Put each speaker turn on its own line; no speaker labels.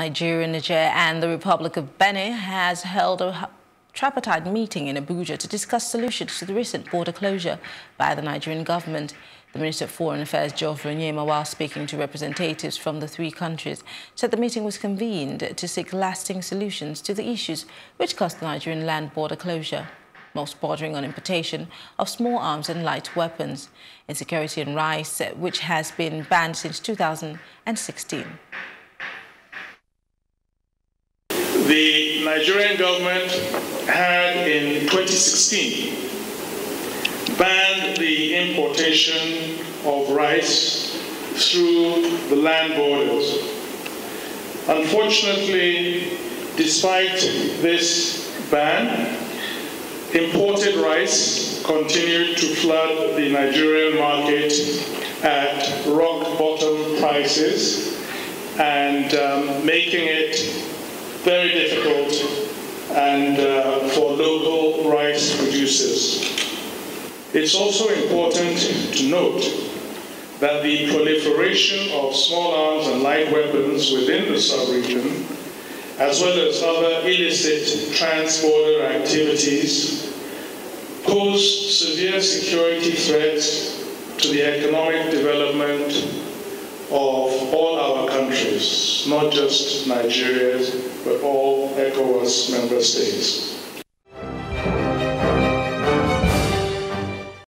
Nigeria, Niger and the Republic of Benin has held a tripartite meeting in Abuja to discuss solutions to the recent border closure by the Nigerian government. The Minister of Foreign Affairs, Geoffrey Onyeama, while speaking to representatives from the three countries, said the meeting was convened to seek lasting solutions to the issues which caused the Nigerian land border closure most bordering on importation of small arms and light weapons, insecurity and rice, which has been banned since 2016.
The Nigerian government had in 2016 banned the importation of rice through the land borders. Unfortunately, despite this ban, imported rice continued to flood the Nigerian market at rock bottom prices and um, making it very difficult and uh, for local rice producers. It's also important to note that the proliferation of small arms and light weapons within the sub-region, as well as other illicit trans-border activities, pose severe security threats to the economic development of all countries, not just Nigeria, but all ECOWAS member states.